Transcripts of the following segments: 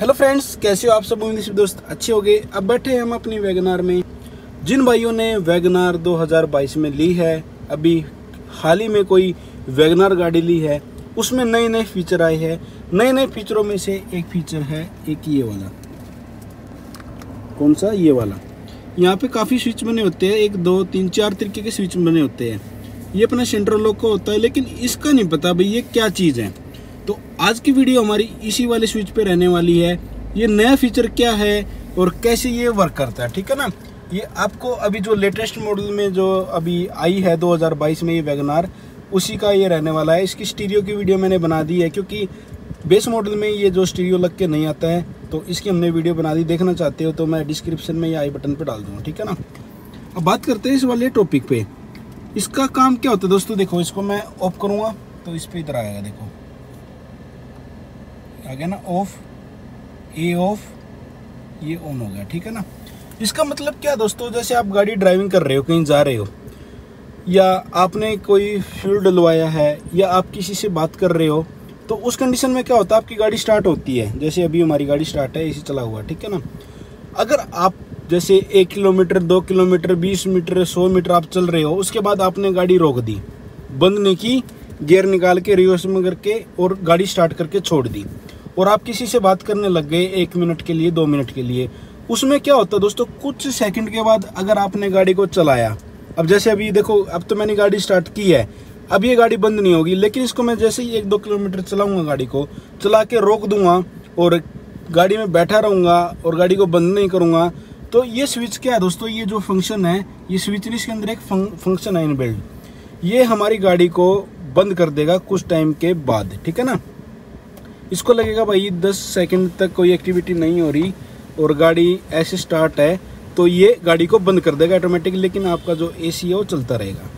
Hello friends कैसे हो आप सब? उम्मीद दोस्त अच्छे हो गए अब बैठे हैं हम अपनी वैगनार में। जिन भाइयों ने वैगनार 2022 में ली है, अभी हाल ही में कोई वैगनार गाड़ी ली है, उसमें नए नए फीचर आए हैं। नए नए फीचरों में से एक फीचर है, एक ये वाला। कौन सा? ये वाला। यहाँ पे काफ़ी स्विच बने होते हैं, एक, दो, तीन, चार तरीके के स्विच बने होते हैं। ये अपना सेंट्रल लॉक का होता है, लेकिन इसका नहीं पता भाई, ये क्या चीज़ है? तो आज की वीडियो हमारी इसी वाले स्विच पे रहने वाली है। ये नया फीचर क्या है और कैसे ये वर्क करता है, ठीक है ना? ये आपको अभी जो लेटेस्ट मॉडल में जो अभी आई है 2022 में ये वैगनार उसी का ये रहने वाला है। इसकी स्टीरियो की वीडियो मैंने बना दी है क्योंकि बेस मॉडल में ये जो स्टीरियो लग के नहीं आता है तो इसकी हमने वीडियो बना दी। देखना चाहते हो तो मैं डिस्क्रिप्शन में ये आई बटन पर डाल दूँगा, ठीक है ना? अब बात करते हैं इस वाले टॉपिक पे। इसका काम क्या होता है? दोस्तों, देखो, इसको मैं ऑफ़ करूँगा तो इस पर इधर आएगा, देखो। आ गया ना ऑफ़ ए ऑफ़ ये ऑन हो गया, ठीक है ना? इसका मतलब क्या दोस्तों, जैसे आप गाड़ी ड्राइविंग कर रहे हो, कहीं जा रहे हो, या आपने कोई फ्यूल डलवाया है, या आप किसी से बात कर रहे हो तो उस कंडीशन में क्या होता है, आपकी गाड़ी स्टार्ट होती है। जैसे अभी हमारी गाड़ी स्टार्ट है, इसी चला हुआ, ठीक है ना? अगर आप, जैसे एक किलोमीटर, दो किलोमीटर, बीस मीटर, सौ मीटर आप चल रहे हो, उसके बाद आपने गाड़ी रोक दी, बंद नहीं की गियर निकाल के रिवर्स में करके और गाड़ी स्टार्ट करके छोड़ दी। और आप किसी से बात करने लग गए एक मिनट के लिए, दो मिनट के लिए। उसमें क्या होता है दोस्तों, कुछ सेकंड के बाद अगर आपने गाड़ी को चलाया, अब जैसे अभी देखो, अब तो मैंने गाड़ी स्टार्ट की है, अब ये गाड़ी बंद नहीं होगी, लेकिन इसको मैं जैसे ही एक दो किलोमीटर चलाऊँगा गाड़ी को, चला के रोक दूँगा और गाड़ी में बैठा रहूँगा और गाड़ी को बंद नहीं करूँगा तो ये स्विच क्या है दोस्तों, ये जो फ़ंक्शन है, ये स्विच इसके अंदर एक फ़ंक्शन है इनबिल्ड ये हमारी गाड़ी को बंद कर देगा कुछ टाइम के बाद, ठीक है ना? इसको लगेगा भाई 10 सेकंड तक कोई एक्टिविटी नहीं हो रही और गाड़ी ऐसे स्टार्ट है तो ये गाड़ी को बंद कर देगा ऑटोमेटिक लेकिन आपका जो एसी है वो चलता रहेगा।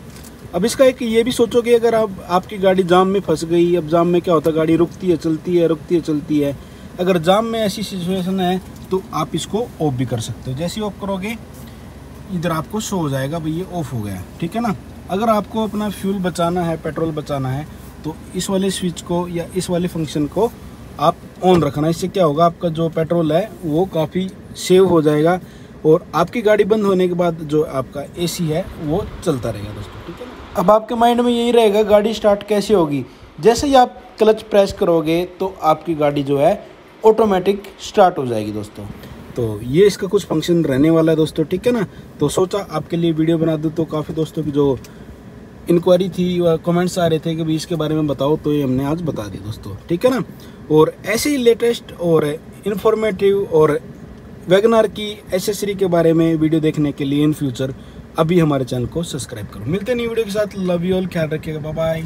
अब इसका एक ये भी सोचो कि अगर आप, आपकी गाड़ी जाम में फंस गई, अब जाम में क्या होता है, गाड़ी रुकती है, चलती है, रुकती है, चलती है। अगर जाम में ऐसी सिचुएशन है तो आप इसको ऑफ़ भी कर सकते हो। जैसे ऑफ़ करोगे, इधर आपको शो हो जाएगा, भाई ये ऑफ़ हो गया, ठीक है ना? अगर आपको अपना फ्यूल बचाना है पेट्रोल बचाना है तो इस वाले स्विच को या इस वाले फ़ंक्शन को आप ऑन रखना इससे क्या होगा, आपका जो पेट्रोल है, वो काफ़ी सेव हो जाएगा और आपकी गाड़ी बंद होने के बाद जो आपका एसी है, वो चलता रहेगा दोस्तों, ठीक है अब आपके माइंड में यही रहेगा, गाड़ी स्टार्ट कैसे होगी? जैसे ही आप क्लच प्रेस करोगे तो आपकी गाड़ी जो है ऑटोमेटिक स्टार्ट हो जाएगी दोस्तों। तो ये इसका कुछ फ़ंक्शन रहने वाला है दोस्तों, ठीक है ना? तो सोचा आपके लिए वीडियो बना दूँ तो काफ़ी दोस्तों की जो इंक्वायरी थी कमेंट्स आ रहे थे कि भाई इसके बारे में बताओ तो ये हमने आज बता दिया दोस्तों, ठीक है ना? और ऐसे ही लेटेस्ट और इन्फॉर्मेटिव और वेगनार की एसेसरी के बारे में वीडियो देखने के लिए इन फ्यूचर अभी हमारे चैनल को सब्सक्राइब करो। मिलते हैं वीडियो के साथ। लव यू ऑल ख्याल रखिएगा। बाय